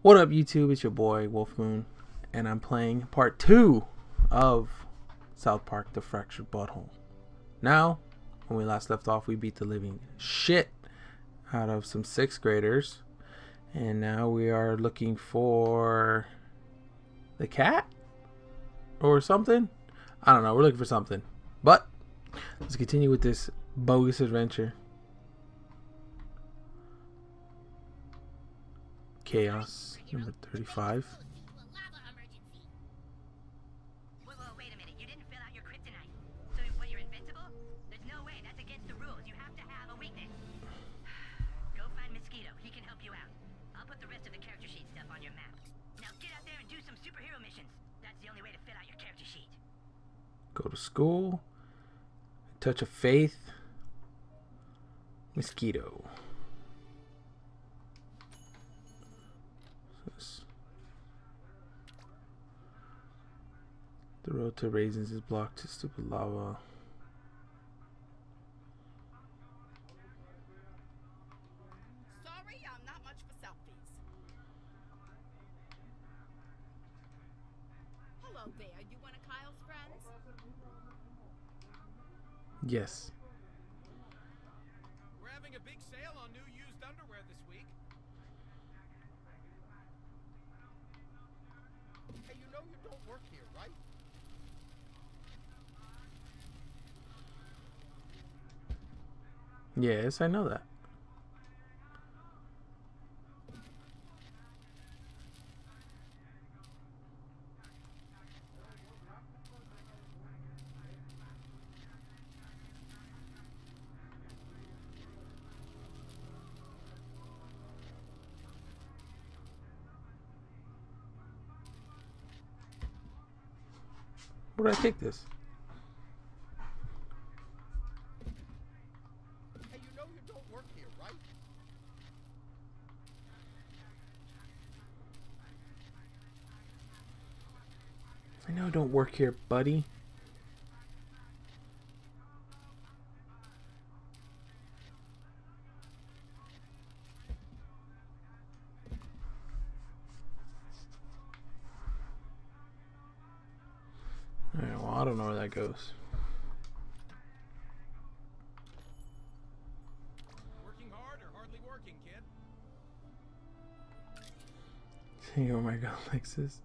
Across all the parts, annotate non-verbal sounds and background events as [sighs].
What up, YouTube? It's your boy Wolf Moon, and I'm playing part two of South Park: The Fractured But Whole. Now, when we last left off, we beat the living shit out of some sixth graders, and now we are looking for the cat or something. I don't know. We're looking for something, but let's continue with this bogus adventure. Chaos number 35. Whoa, whoa, wait a minute. You didn't fill out your kryptonite. So what, you're invincible? There's no way. That's against the rules. You have to have a weakness. [sighs] Go find Mosquito. He can help you out. I'll put the rest of the character sheet stuff on your map. Now get out there and do some superhero missions. That's the only way to fill out your character sheet. Go to school. Touch of faith. Mosquito. This- The road to raisins is blocked to stupid lava. Sorry, I'm not much for selfies. Hello there, you one of Kyle's friends? Yes. We're having a big sale on new used underwear this week. Hey, you know you don't work here, right? Yes, I know that. Where did I take this? Know don't work here, buddy. Alright, well, I don't know where that goes. Working hard or hardly working, kid? See where oh my gun [laughs] Lexus.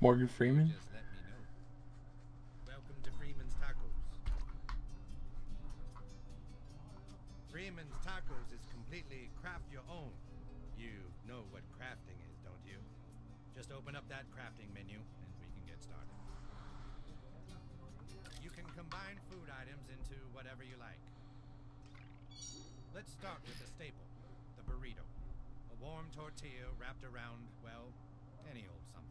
Morgan Freeman? just let me know. Welcome to Freeman's Tacos. Freeman's Tacos is completely craft your own. You know what crafting is, don't you? Just open up that crafting menu and we can get started. You can combine food items into whatever you like. Let's start with the staple, the burrito. A warm tortilla wrapped around, well, any old something.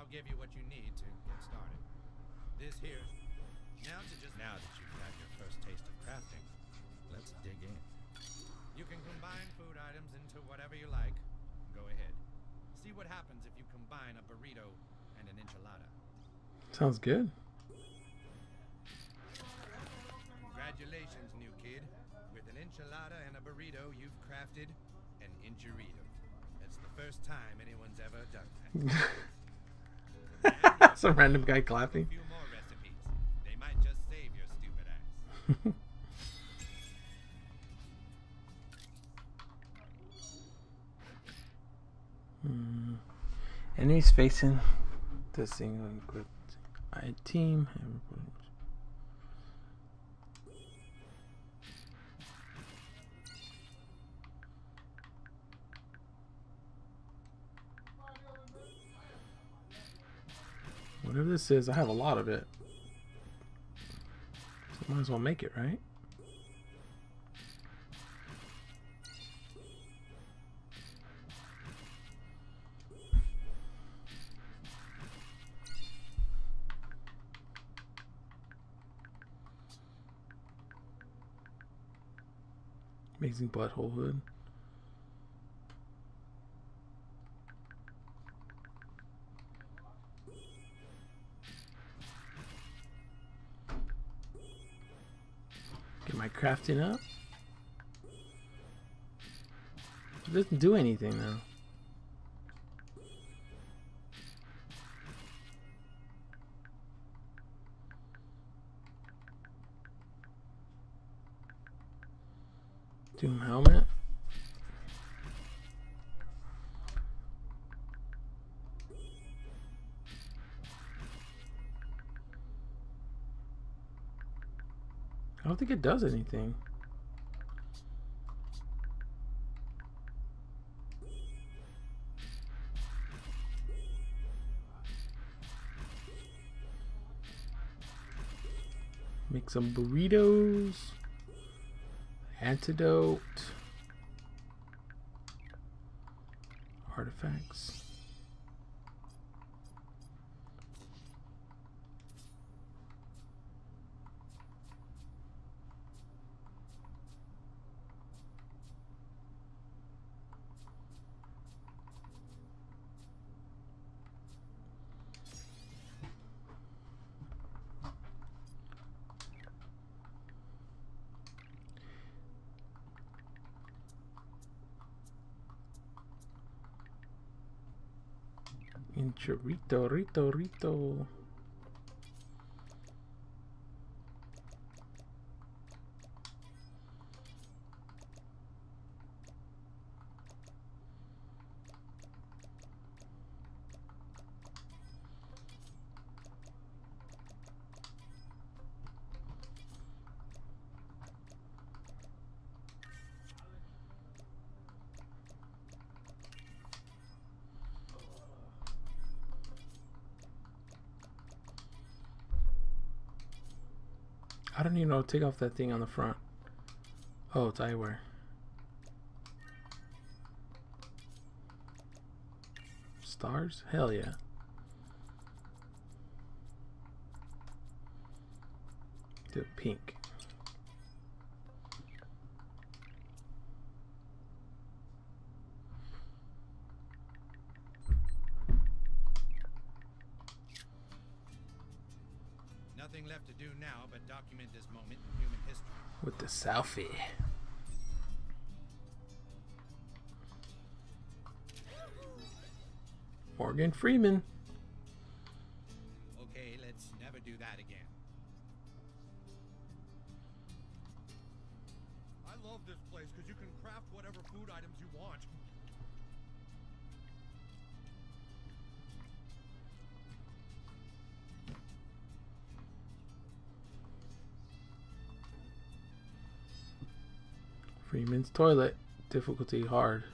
Here, I'll give you what you need to get started. This here. Now to just now that you've had your first taste of crafting, let's dig in. You can combine food items into whatever you like. Go ahead. See what happens if you combine a burrito and an enchilada. Sounds good. Congratulations, new kid. With an enchilada and a burrito, you've crafted an enchilada. That's the first time anyone's ever done that. [laughs] Some random guy clapping. few more recipes. They might just save your stupid ass. [laughs] Hmm. Enemies facing the single equipped I team. Whatever this is, I have a lot of it. So might as well make it, right? Amazing butthole hood. Crafting up. It doesn't do anything though. Doom helmet. Think it does anything. Make some burritos. Antidote. Artifacts. In chorrito, rito, rito. I don't even know. Take off that thing on the front. Oh, it's eyewear. Stars? Hell yeah. Do pink. Selfie. Morgan Freeman. Toilet. Difficulty hard.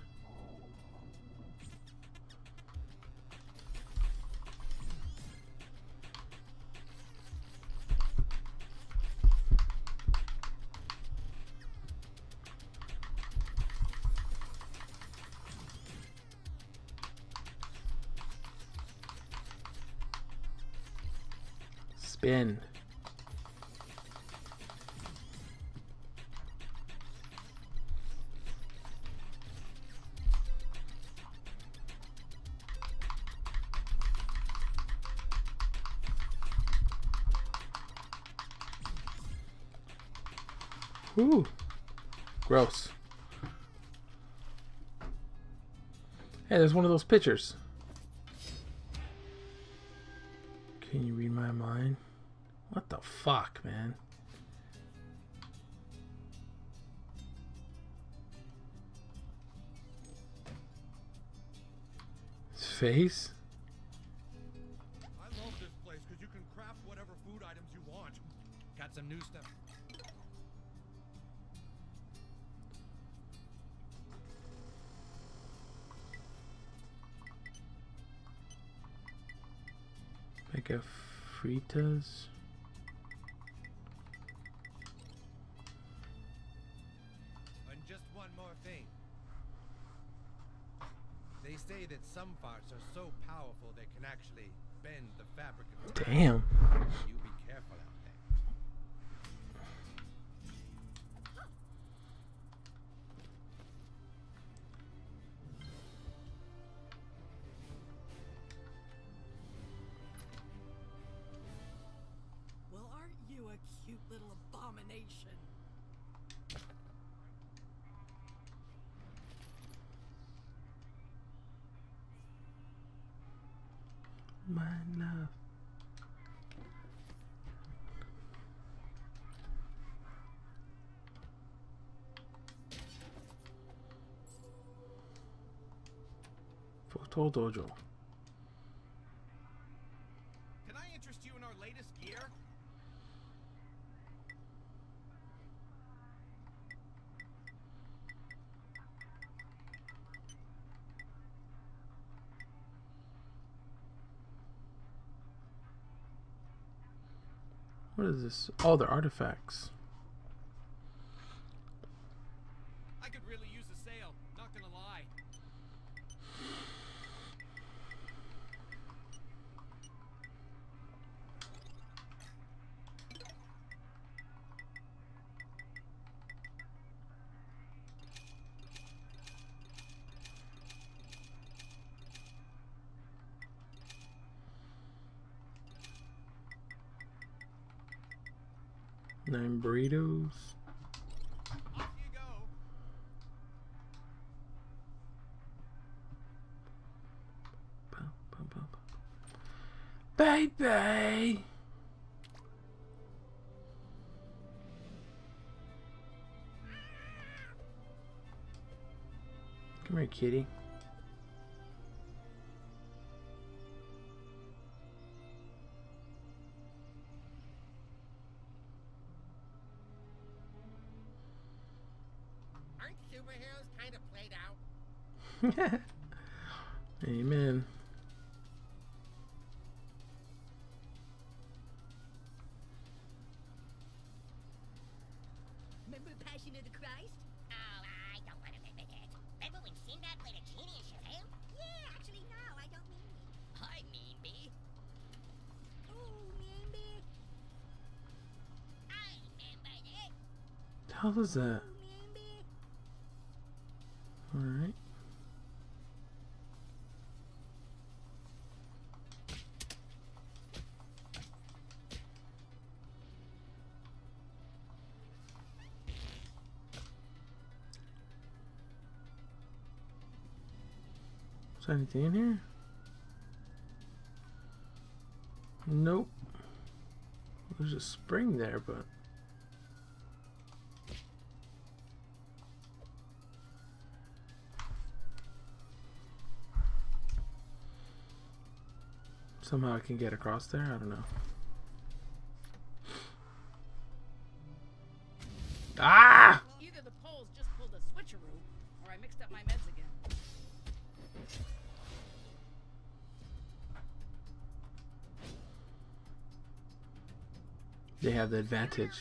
Ooh. Gross. Hey, there's one of those pictures. Can you read my mind? What the fuck, man? His face? I love this place because you can craft whatever food items you want. Got some new stuff. Like a fritas? And just one more thing. They say that some farts are so powerful they can actually bend the fabric of. Damn. You nation. My love. Photo uh, Dojo. is this? Oh, they're artifacts. some burritos. Baby! Come here, kitty. was that? Alright. Is there anything in here? Nope. There's a spring there, but Somehow I can get across there? I don't know. Ah! Either the poles just pulled a switcheroo, or I mixed up my meds again. They have the advantage.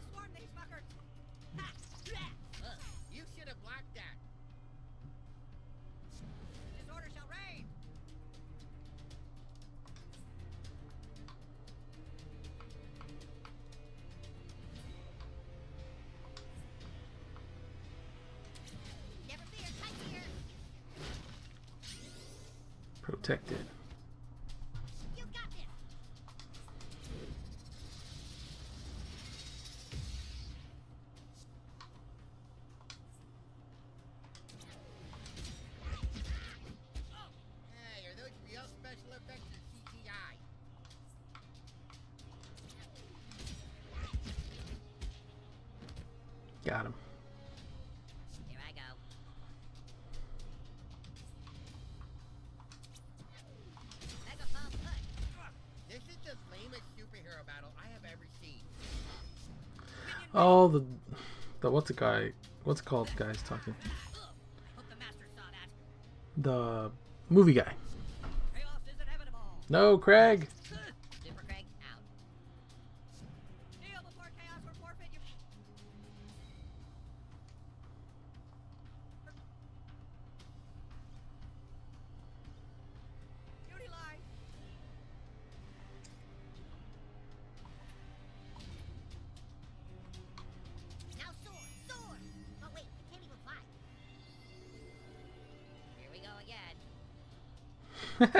Oh, the the what's the guy? What's it called? Guys talking. The master saw that. The movie guy. Chaos is inevitable. No, Craig.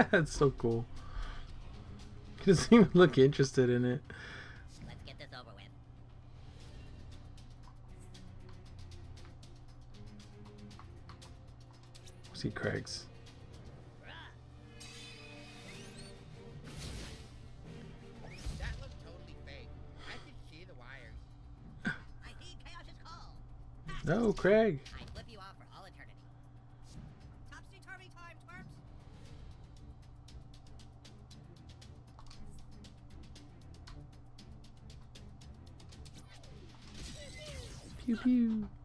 [laughs] That's so cool. He doesn't even look interested in it. Let's get this over with. See Craig's. That looked totally fake. I [laughs] Pew pew.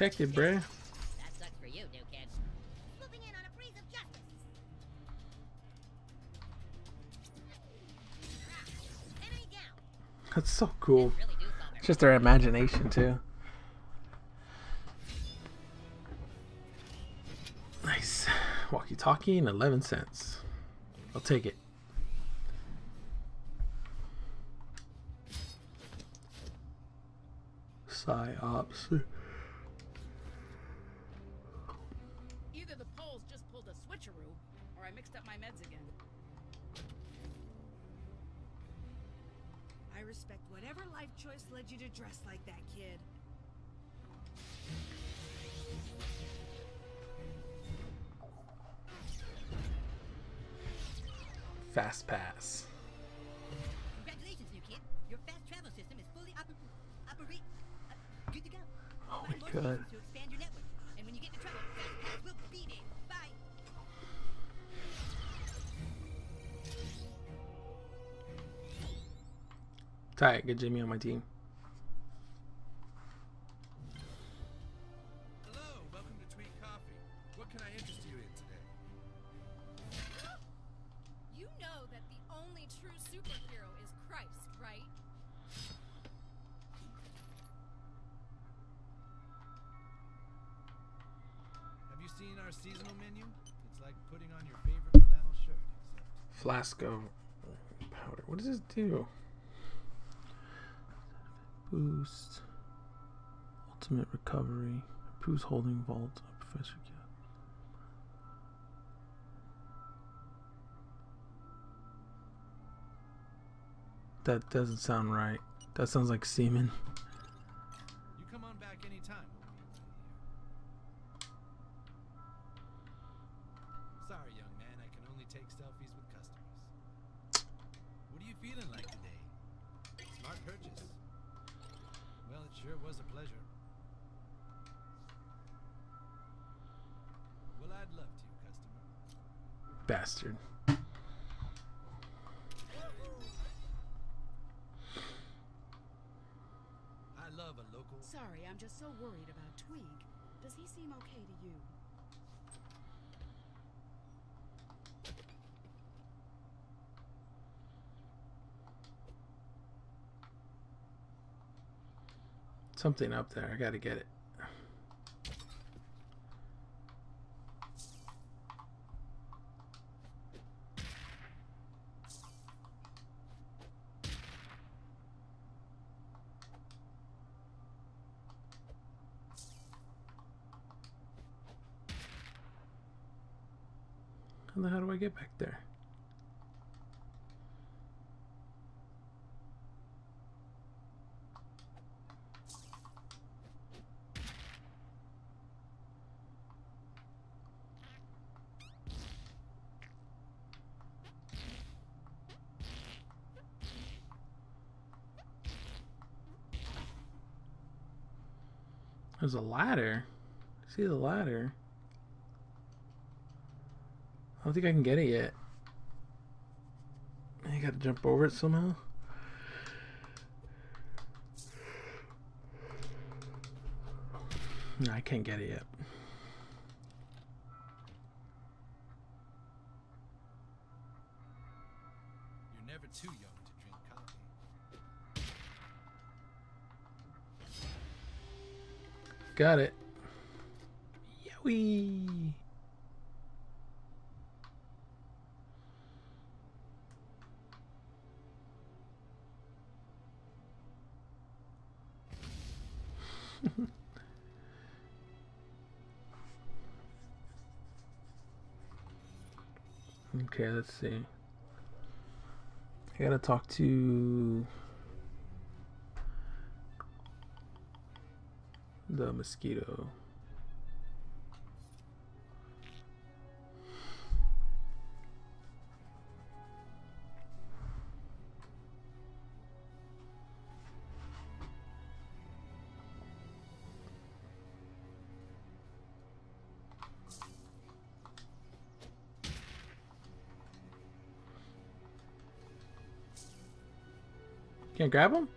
Ah, Enemy down. That's so cool. Really do solve It's just their imagination too. Nice. Walkie talkie and 11 cents. I'll take it. Psyops. Tight, get Jimmy on my team. Hello, welcome to Tweek Coffee. What can I interest you in today? You know that the only true superhero is Christ, right? Have you seen our seasonal menu? It's like putting on your favorite flannel shirt, except Flasco powder. What does this do? Ultimate recovery. Improves holding vault. Uh, Professor Cat. That doesn't sound right. That sounds like semen. [laughs] Something up there. I gotta get it. How the hell do I get back there? There's a ladder. See the ladder? I don't think I can get it yet. I gotta jump over it somehow. No, I can't get it yet. Got it. Yowie. [laughs] okay, let's see. I gotta talk to the mosquito. Can't grab him?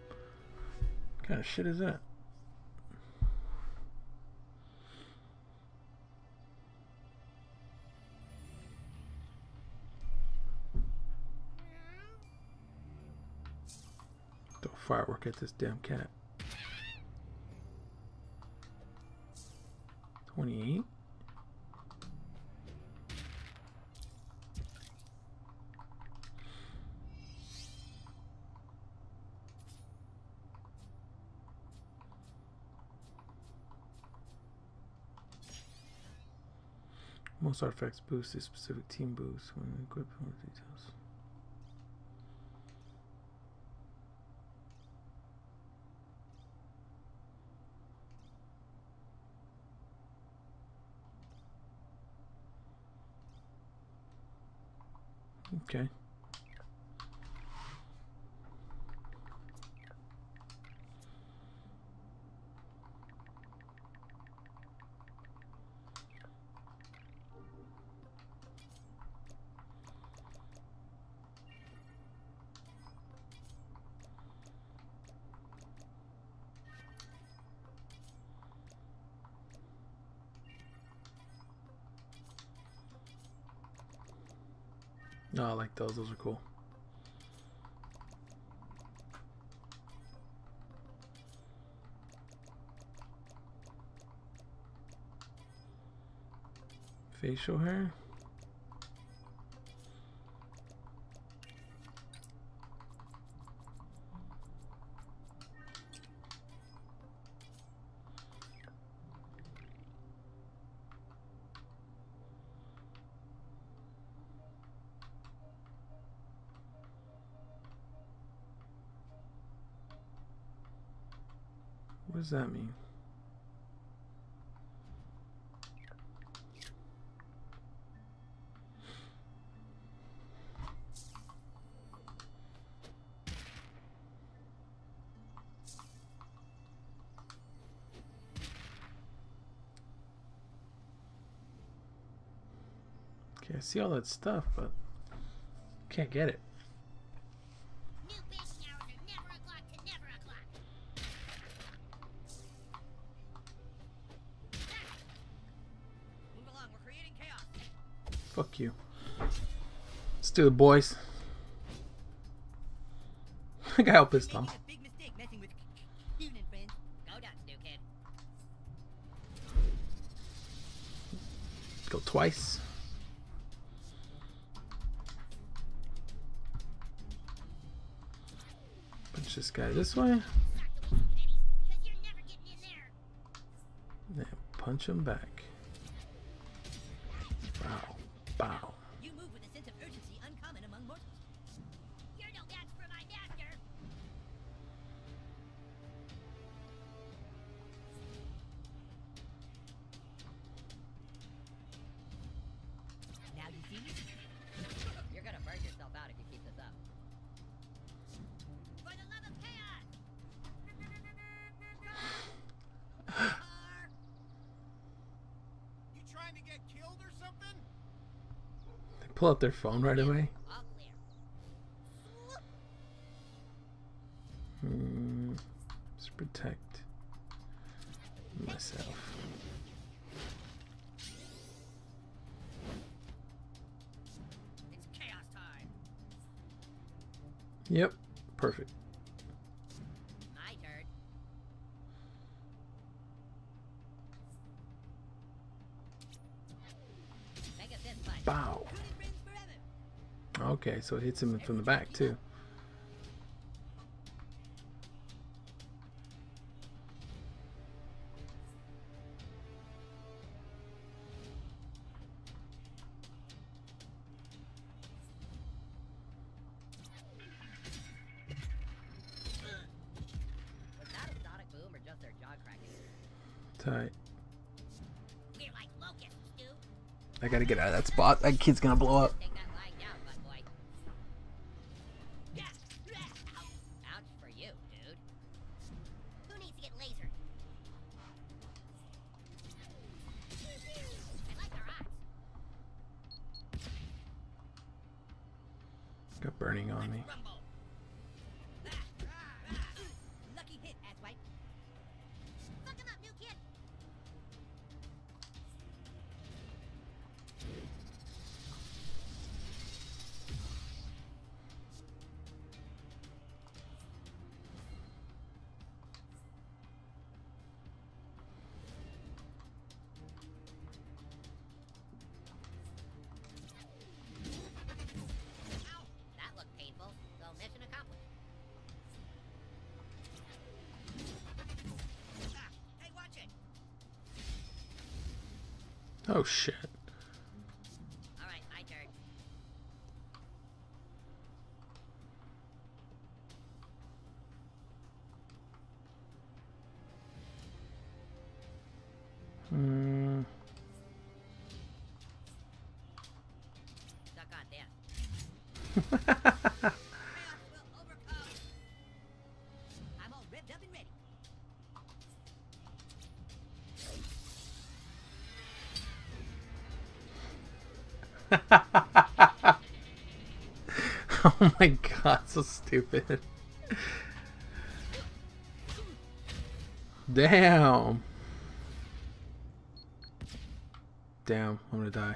What kind of shit is that? Firework at this damn cat. 28. Most artifacts boost a specific team boost when equipped with details. Okay. No, I like those. Those are cool. Facial hair. Does that mean? Okay, I see all that stuff, but can't get it. Let's do it, boys. [laughs] I got help this time. Go twice. Punch this guy this way. Then punch him back. pull out their phone right away? so it hits him from the back too. Tight. I gotta get out of that spot. That kid's gonna blow up. Oh shit. Alright, my turn. Hmm. On. [laughs] [laughs] Oh my god, so stupid. Damn. Damn, I'm gonna die.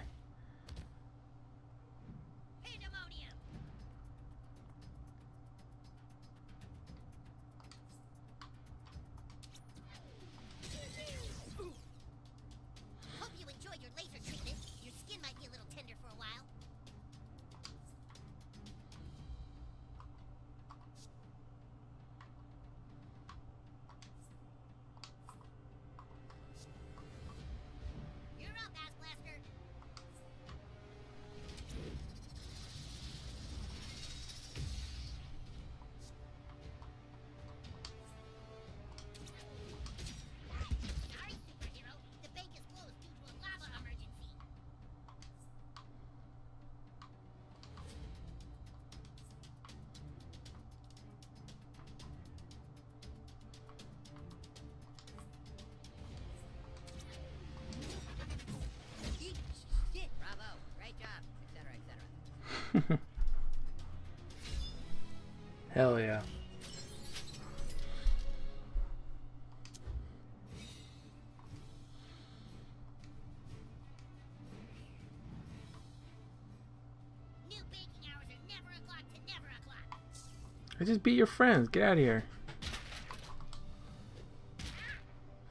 I just beat your friends. Get out of here.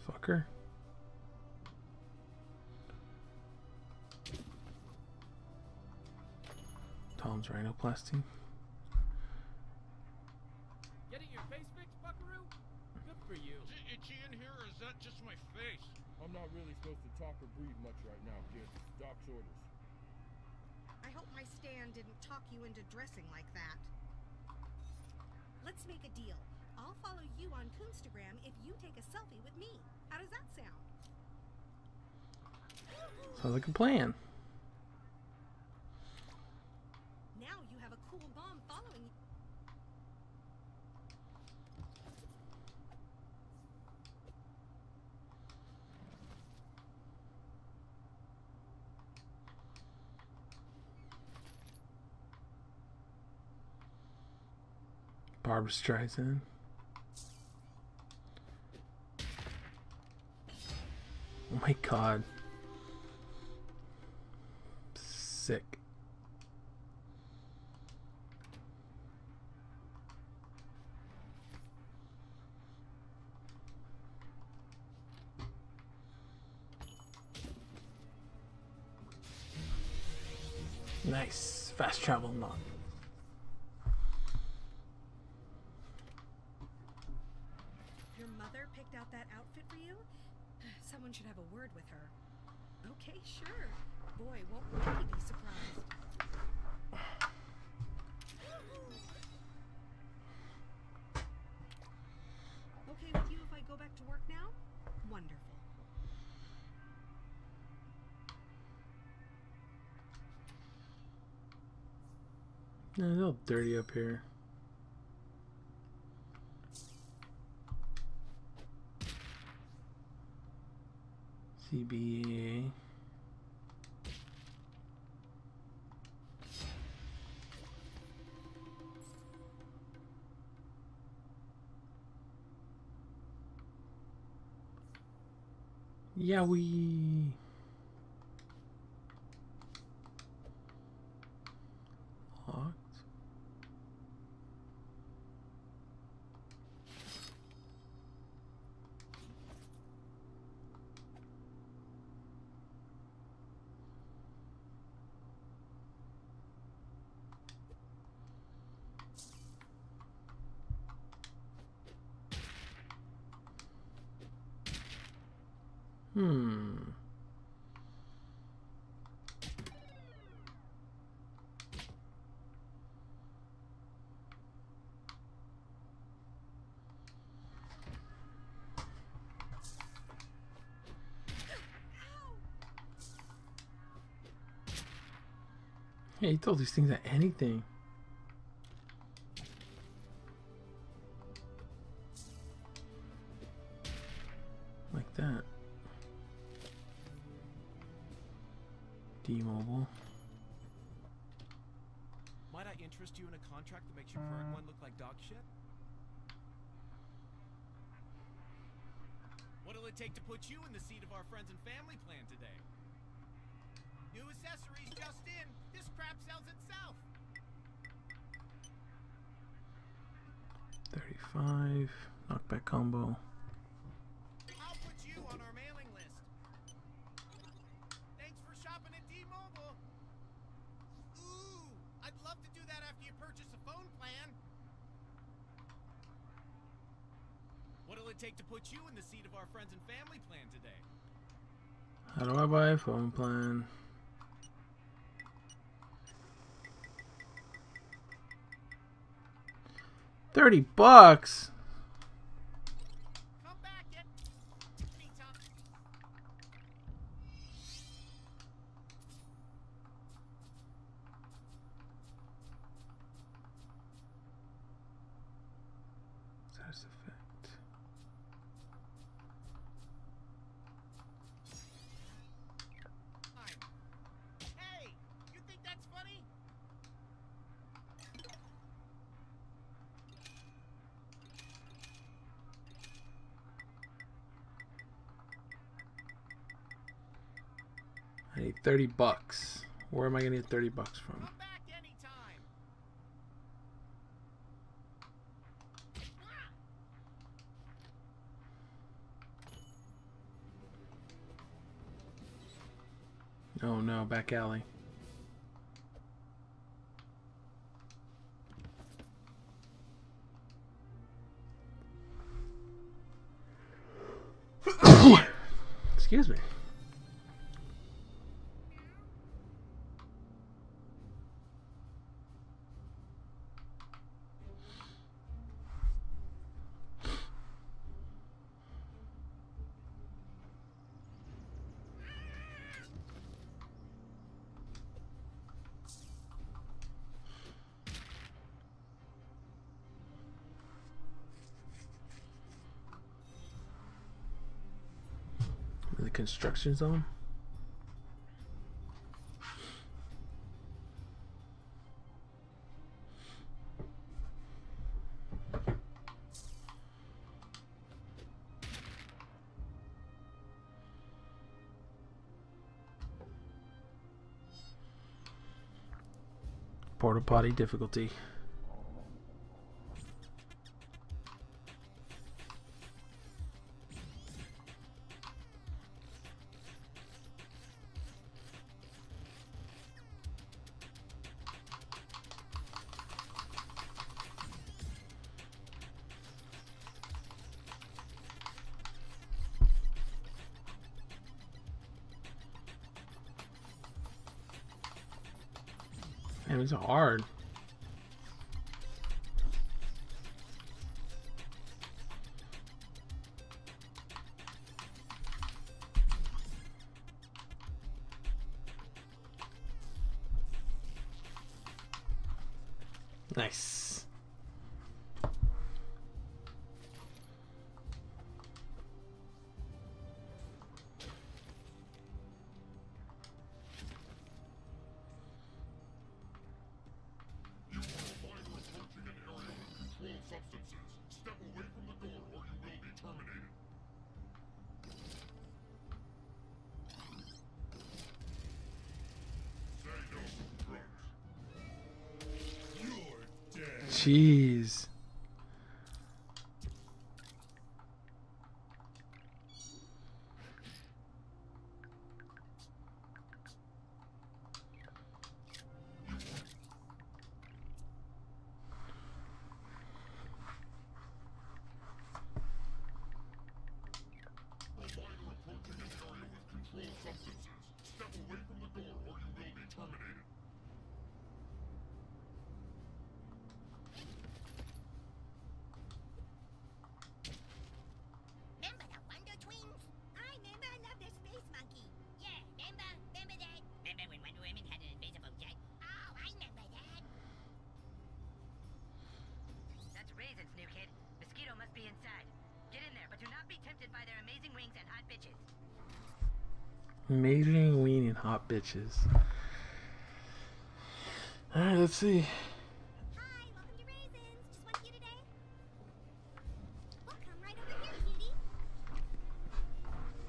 Fucker. Tom's rhinoplasty. Getting your face fixed, Buckaroo? Good for you. Is it itchy in here, or is that just my face? I'm not really supposed to talk or breathe much right now, kid. Doc's orders. I hope my stand didn't talk you into dressing like that. Let's make a deal. I'll follow you on Coonstagram if you take a selfie with me. How does that sound? Sounds like a plan. Now you have a cool mom following you. Barbara Streisand. Oh my god. Sick. Nice. Fast travel not. Your mother picked out that outfit for you? Someone should have a word with her. Okay, sure. Boy, won't Wendy be surprised. Okay with you if I go back to work now? Wonderful. It's all dirty up here. CBA. Yeah, we. Hmm. Yeah, he told these things at anything. It take to put you in the seat of our friends and family plan today? New accessories just in. This crap sells itself. 35. Knockback combo. I'll put you on our mailing list. Thanks for shopping at D-Mobile. Ooh, I'd love to do that after you purchase a phone plan. What'll it take to put you in the seat of our friends and family plan today? How do I buy a phone plan? Thirty bucks. 30 bucks. Where am I going to get 30 bucks from? Oh no, back alley. construction zone? Porta potty difficulty. it's hard. Jeez. tempted by their amazing wings and hot bitches. Amazing wing and hot bitches. Alright, let's see. Hi,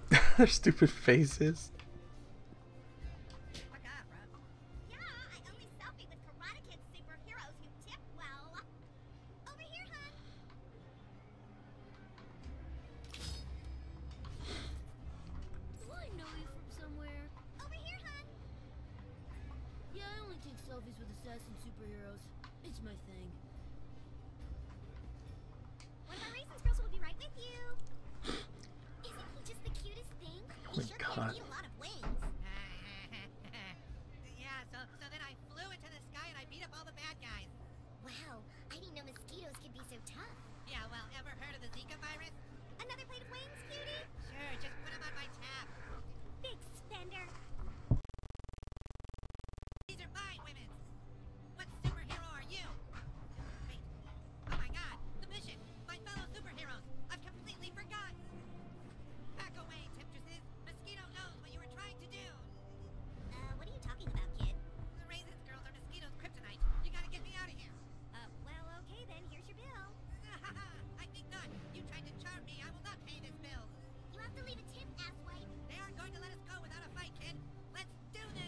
right [laughs] Their stupid faces.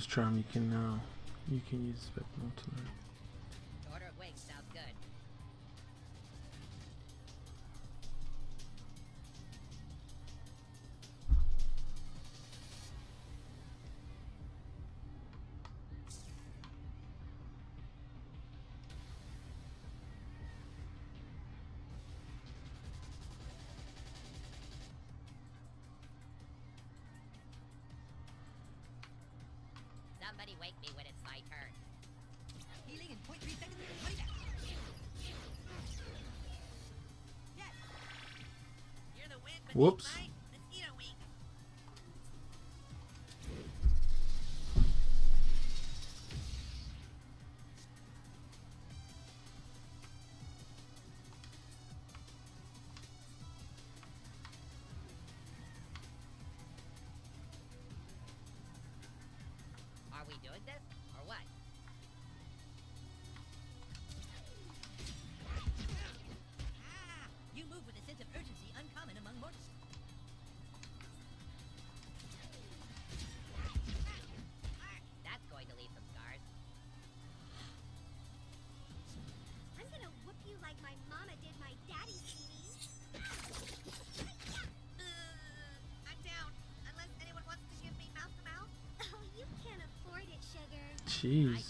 use charm, you can uh, you can use spectral to learn. Whoops. like my mama did my daddy, uh, I'm down. Unless anyone wants to give me mouth to mouth. Oh, you can't afford it, sugar. Jeez.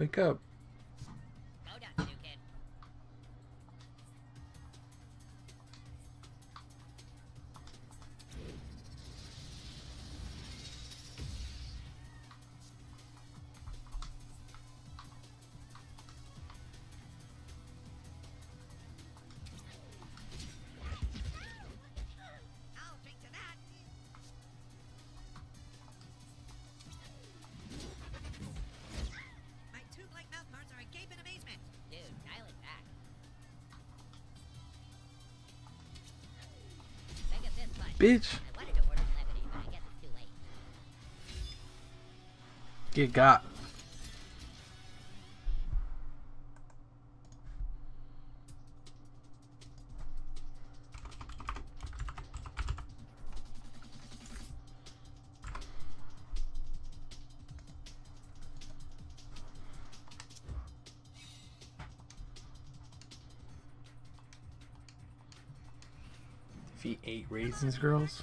Wake up. bitch. Get got. Raisins Girls?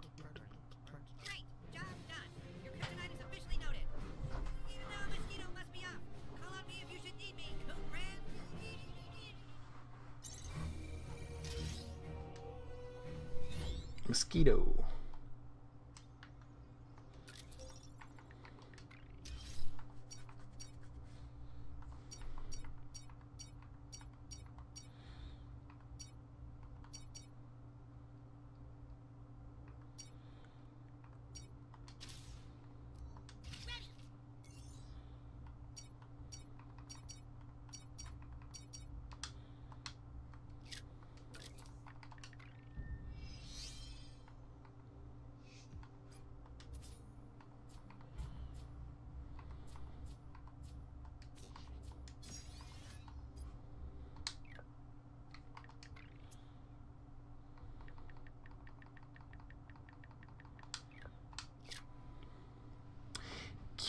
mosquito.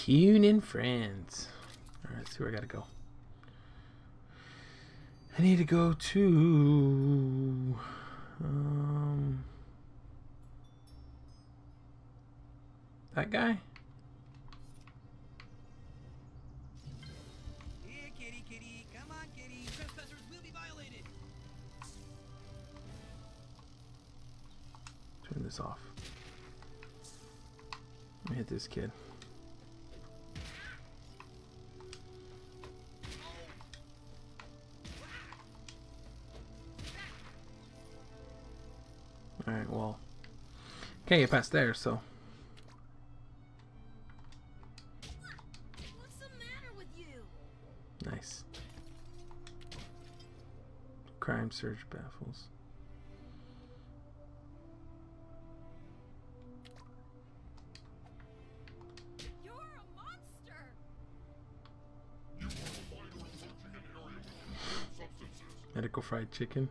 Coon in friends. Alright, let's see where I gotta go. I need to go to... Um, that guy? Turn this off. Let me hit this kid. Alright, well. Can't get past there, so. Nice. Crime surge baffles. Medical fried chicken.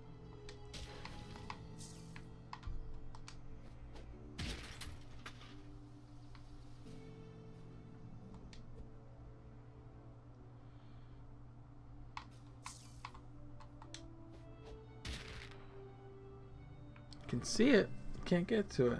can see it, can't get to it.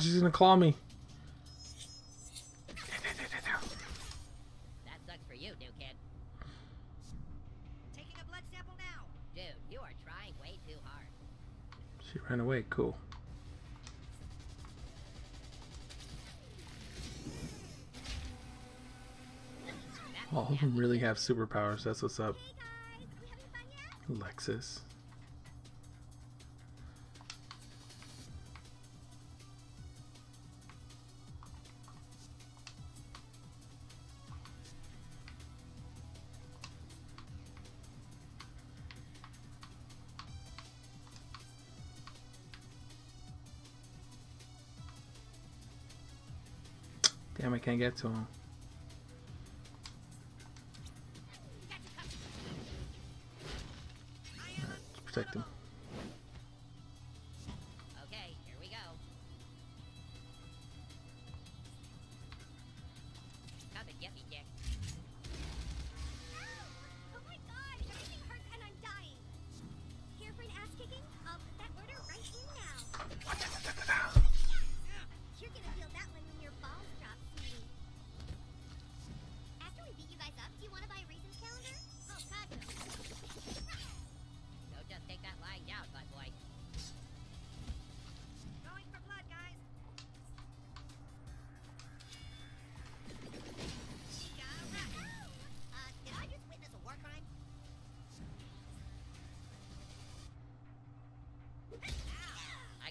She's gonna claw me. That sucks for you, new kid. Taking a blood sample now. Dude, you are trying way too hard. She ran away. Cool. All of them really have superpowers. That's what's up. Lexus. can't get to him. Right, protect him.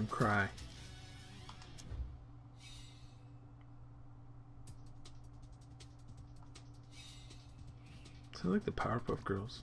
him cry. I like the Powerpuff Girls.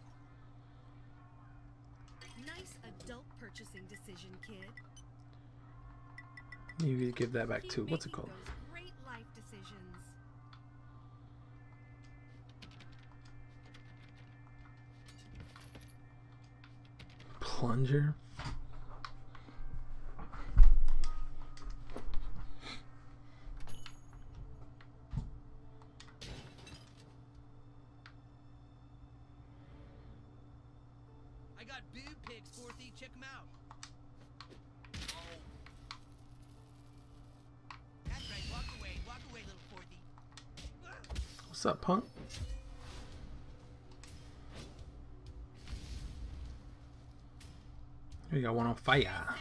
Nice adult purchasing decision, kid. You could give that back Keep too. What's it called? Great life decisions. Plunger? got one on fire.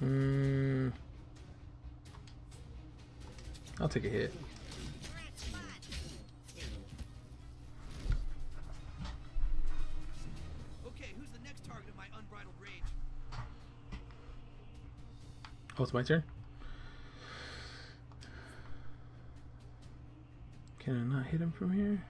Hmm. I'll take a hit. Okay, who's the next target of my unbridled rage? Oh, it's my turn. Can I not hit him from here?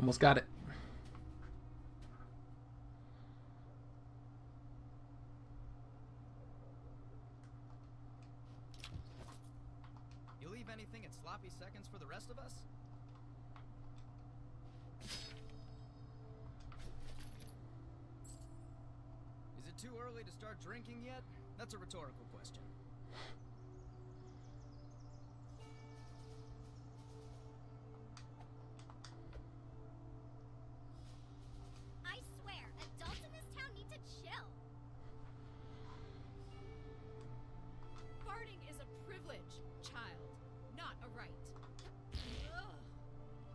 Almost got it. You leave anything at sloppy seconds for the rest of us? Is it too early to start drinking yet? That's a rhetorical question.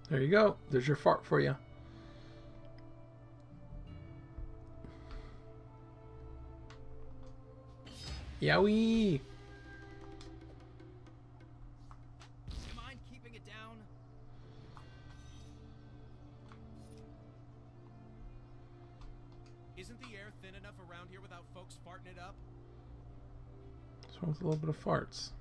There you go. There's your fart for you. Yowie! Isn't the air thin enough around here without folks farting it up? What's wrong with a little bit of farts?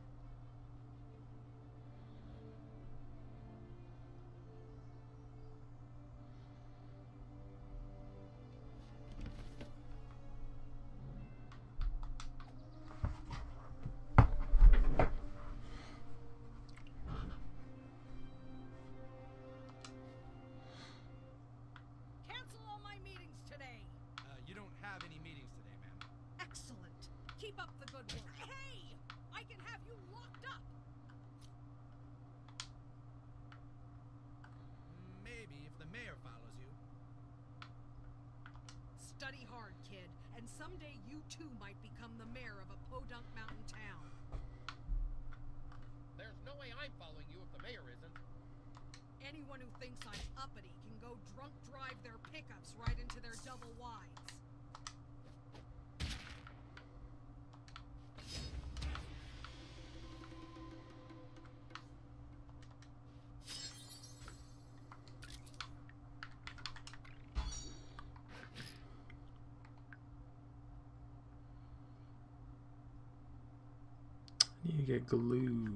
glue.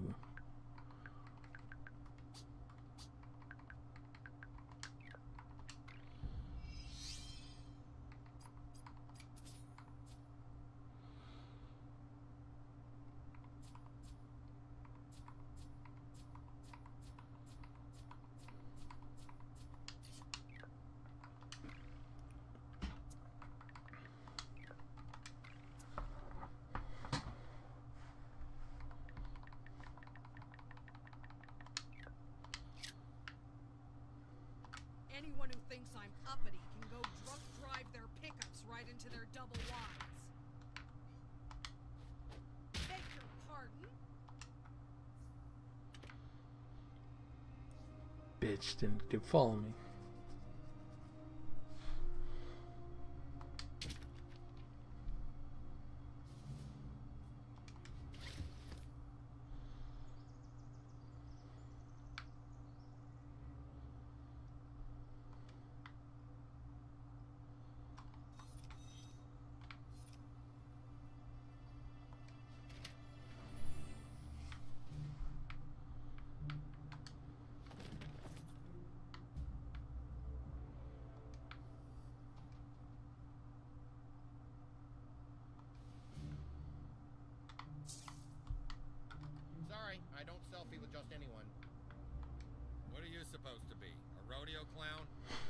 anyone who thinks I'm uppity can go drunk drive their pickups right into their double wides. Beg your pardon? Bitch didn't follow me.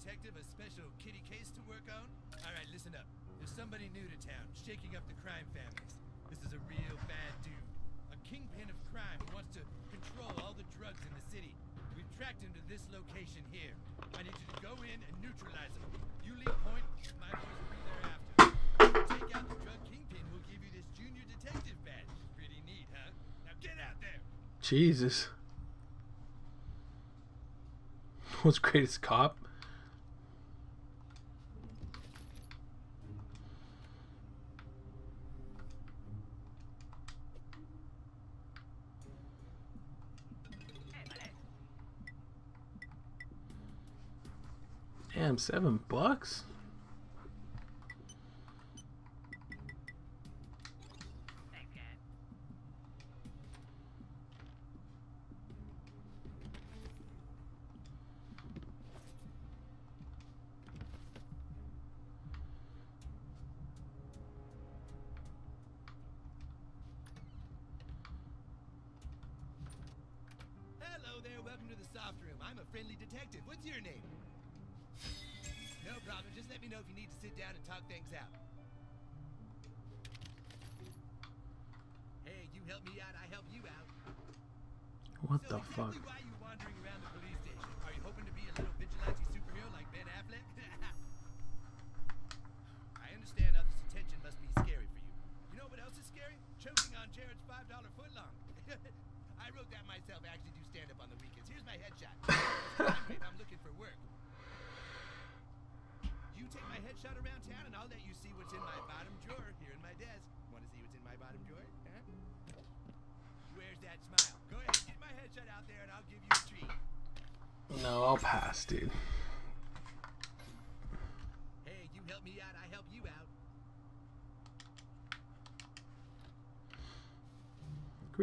detective a special kitty case to work on? All right, listen up. There's somebody new to town, shaking up the crime families. This is a real bad dude. A kingpin of crime who wants to control all the drugs in the city. We've tracked him to this location here. I need you to go in and neutralize him. You leave point, my boys will be there after. Take out the drug kingpin We'll give you this junior detective badge. Pretty neat, huh? Now get out there! Jesus. [laughs] What's greatest cop? Damn, seven bucks?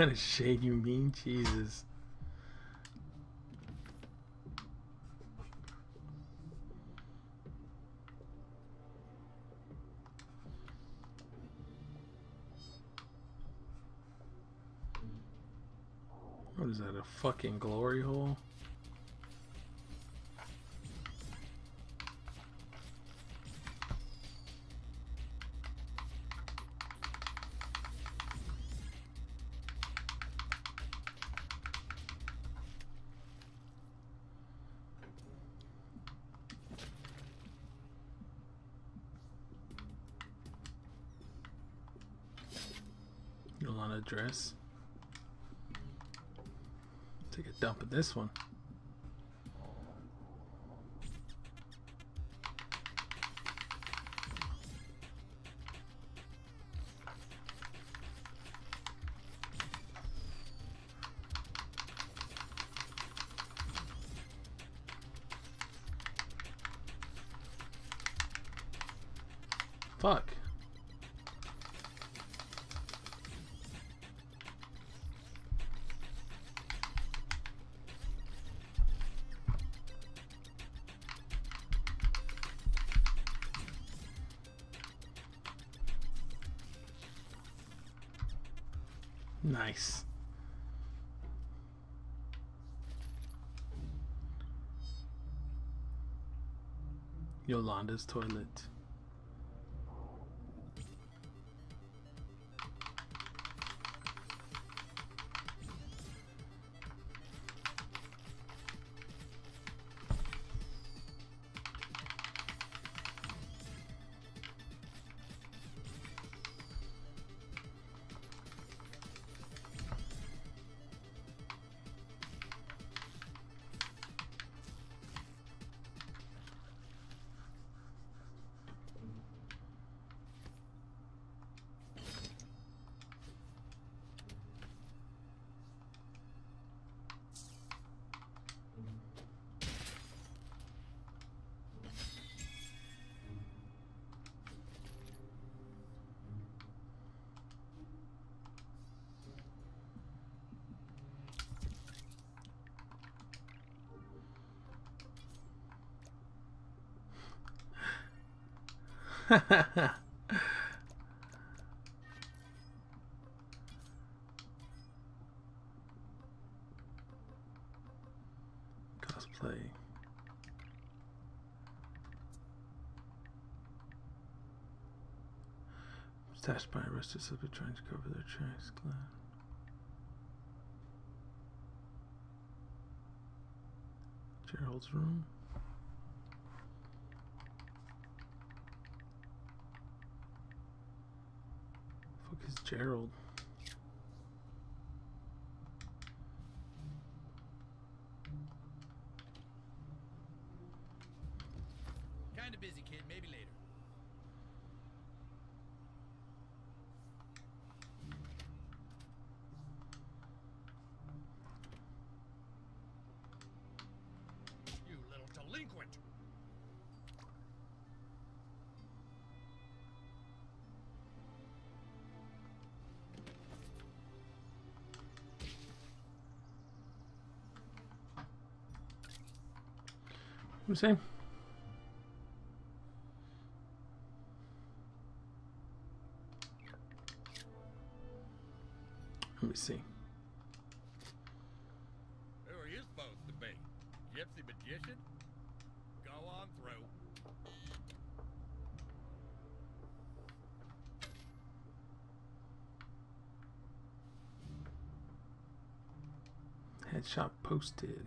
kind of shade you mean? Jesus. What is that, a fucking glory hole? Dress. Take a dump of this one. Nice. Yolanda's toilet. [laughs] Cosplay. Stashed by arrested suspect trying to cover their tracks. Glad. Gerald's room. Fuck is Gerald? What am I saying? Let me see. Who are you supposed to be? Gypsy magician? Go on through. Headshot posted.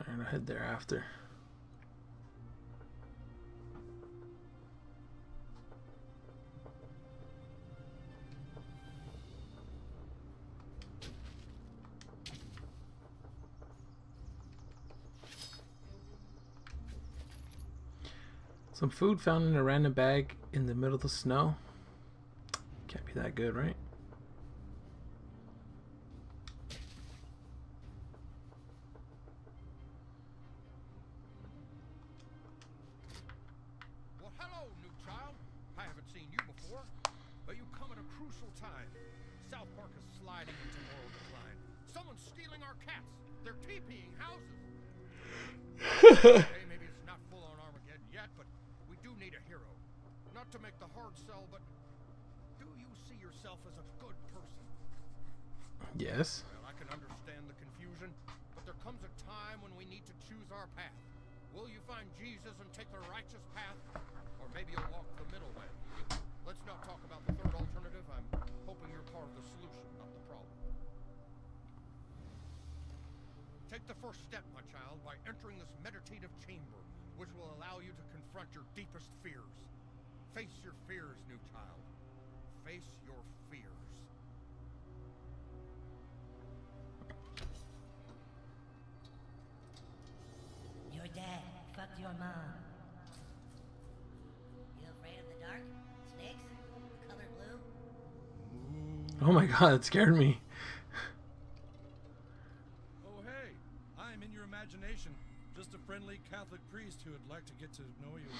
Alright, I'll head there after. Some food found in a random bag in the middle of the snow. Can't be that good, right? Well, hello, new child. I haven't seen you before, but you come at a crucial time. South Park is sliding into moral decline. Someone's stealing our cats. They're TPing houses. [laughs] okay, maybe it's not full on Armageddon yet, but we do need a hero. Not to make the hard sell, but do you see yourself as a good person? Yes. Well, I can understand the confusion, but there comes a time when we need to choose our path. Will you find Jesus and take the righteous path, or maybe you'll walk the middle way? Let's not talk about the third alternative. I'm hoping you're part of the solution, not the problem. Take the first step, my child, by entering this meditative chamber, which will allow you to confront your deepest fears. Face your fears, new child. face your fears. Your dad fucked your mom. Oh my god, it scared me. Oh, hey, I'm in your imagination. Just a friendly Catholic priest who would like to get to know you.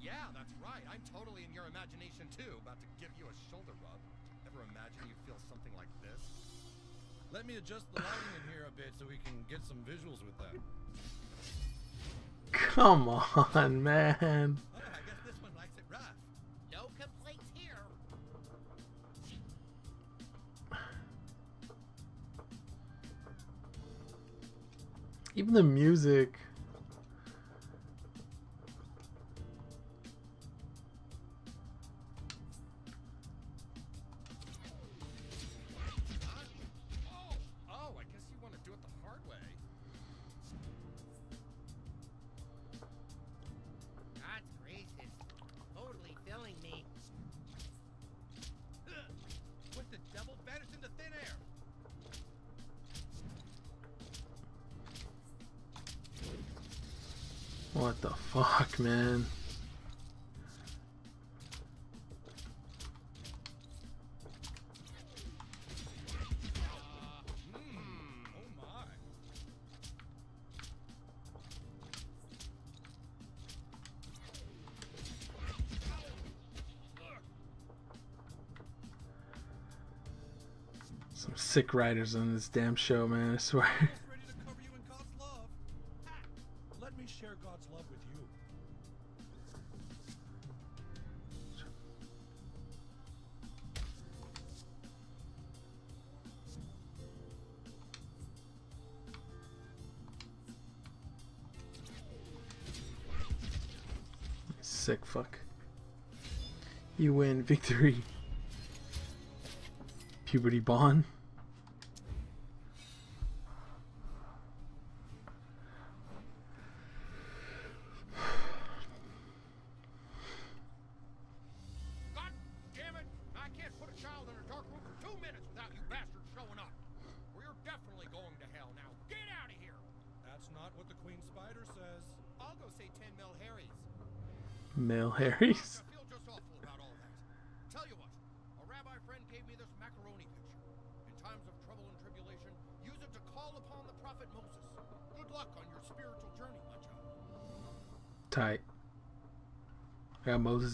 Yeah, that's right. I'm totally in your imagination too, about to give you a shoulder rub. Ever imagine you feel something like this? Let me adjust the lighting in here a bit so we can get some visuals with that. Come on, man. Even the music. Some sick writers on this damn show, man. I swear. [laughs] Ready to cover you in God's love. Let me share God's love with you. Sick fuck. You win victory. Puberty bond.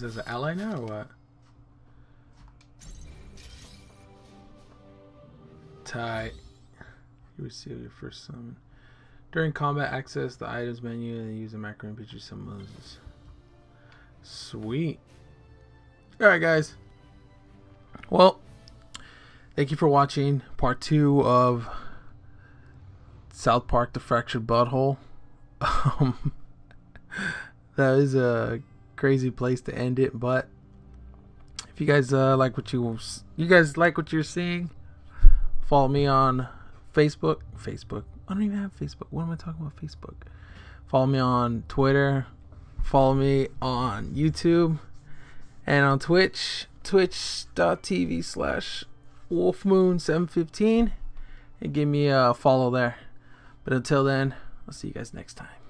I got Moses as an ally now, or what? Tight. You receive your first summon. During combat, access the items menu and use the macaroni picture summons. Sweet. Alright, guys. Well, thank you for watching part two of South Park The Fractured Butthole. [laughs] Um, [laughs] that is a crazy place to end it, but if you guys uh, like what you you guys like what you're seeing, follow me on Facebook. Facebook. I don't even have Facebook. What am I talking about? Facebook. Follow me on Twitter. Follow me on YouTube and on Twitch. Twitch.tv slash Wolfmoon715 and give me a follow there. But until then, I'll see you guys next time.